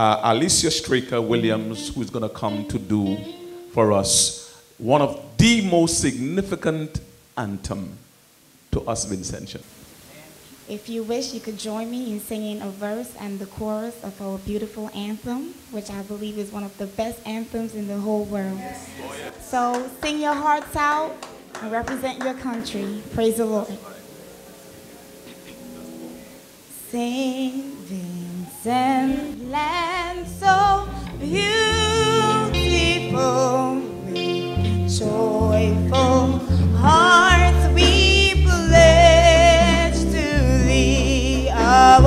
uh, Alesia Straker Williams, who's going to come to do for us one of the most significant anthem to us Vincentian. If you wish, you could join me in singing a verse and the chorus of our beautiful anthem, which I believe is one of the best anthems in the whole world. So sing your hearts out and represent your country. Praise the Lord. Saint Vincent, faithful hearts we pledge to thee our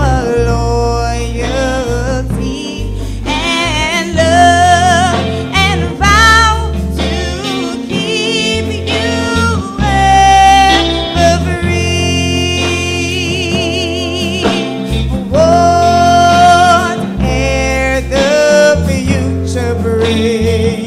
loyalty and love and vow to keep you ever free. The future brings.